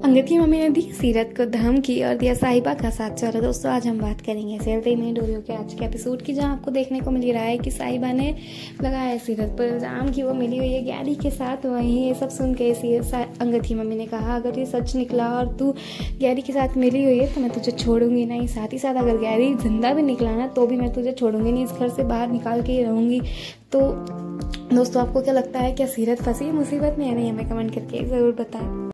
अंगद की मम्मी ने दी, सीरत को धमकी और दिया साहिबा का साथ। चलो दोस्तों, आज हम बात करेंगे चलते में डोरियो के आज के एपिसोड की, जहाँ आपको देखने को मिल रहा है कि साहिबा ने लगाया है सीरत पर इल्ज़ाम की वो मिली हुई है गैरी के साथ। वहीं ये सब सुन के अंगद की मम्मी ने कहा, अगर ये सच निकला और तू गैरी के साथ मिली हुई है तो मैं तुझे छोड़ूँगी नहीं। साथ ही साथ अगर गैरी ज़िंदा भी निकला ना तो भी मैं तुझे छोड़ूँगी नहीं। इस घर से बाहर निकाल के ही रहूँगी। तो दोस्तों, आपको क्या लगता है, क्या सीरत फंसी मुसीबत में या नहीं? हमें कमेंट करके ज़रूर बताएँ।